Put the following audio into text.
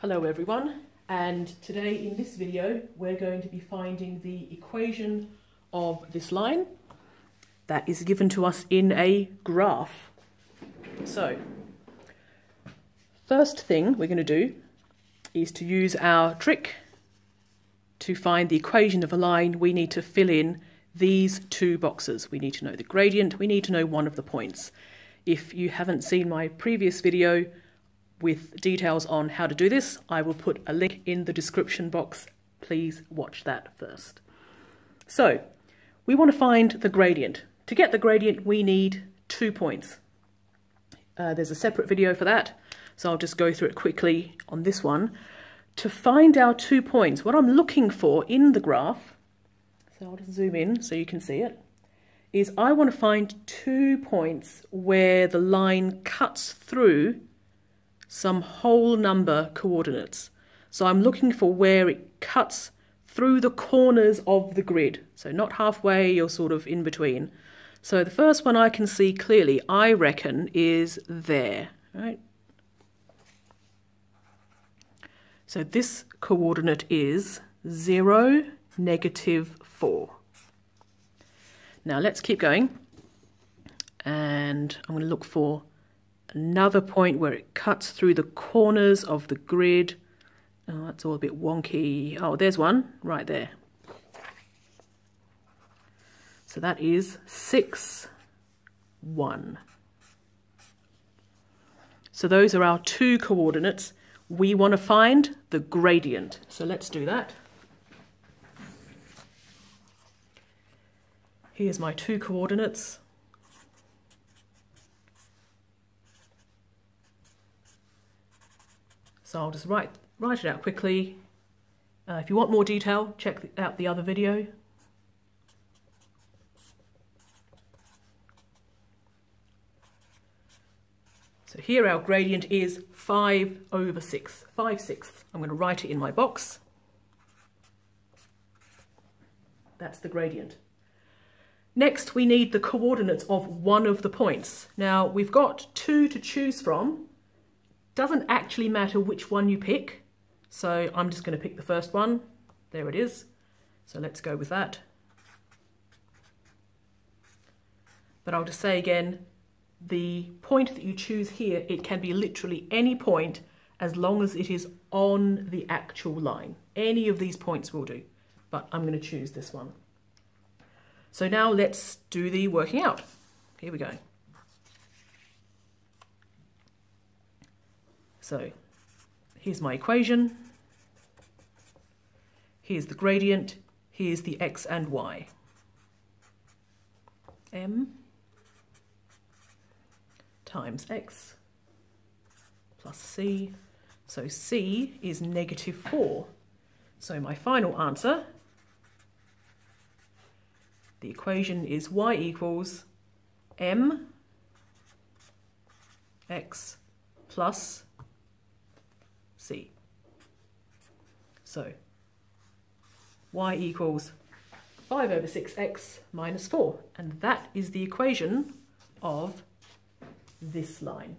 Hello everyone and today in this video we're going to be finding the equation of this line that is given to us in a graph. So first thing we're going to do is to use our trick to find the equation of a line we need to fill in these two boxes. We need to know the gradient, we need to know one of the points. If you haven't seen my previous video with details on how to do this. I will put a link in the description box. Please watch that first. So we want to find the gradient. To get the gradient, we need two points. Uh, there's a separate video for that, so I'll just go through it quickly on this one. To find our two points, what I'm looking for in the graph, so I'll just zoom in so you can see it, is I want to find two points where the line cuts through some whole number coordinates. So I'm looking for where it cuts through the corners of the grid. So not halfway you're sort of in between. So the first one I can see clearly, I reckon, is there. Right? So this coordinate is 0, negative 4. Now let's keep going. And I'm going to look for another point where it cuts through the corners of the grid. Oh, that's all a bit wonky. Oh, there's one right there. So that is 6, 1. So those are our two coordinates. We want to find the gradient. So let's do that. Here's my two coordinates. So I'll just write, write it out quickly. Uh, if you want more detail, check out the other video. So here our gradient is 5 over 6, 5 sixths. I'm going to write it in my box. That's the gradient. Next, we need the coordinates of one of the points. Now, we've got two to choose from, doesn't actually matter which one you pick. So I'm just going to pick the first one. There it is. So let's go with that. But I'll just say again, the point that you choose here, it can be literally any point as long as it is on the actual line. Any of these points will do, but I'm going to choose this one. So now let's do the working out. Here we go. So here's my equation. Here's the gradient. Here's the x and y. m times x plus c. So c is negative 4. So my final answer, the equation is y equals m x plus C. So y equals 5 over 6x minus 4. And that is the equation of this line.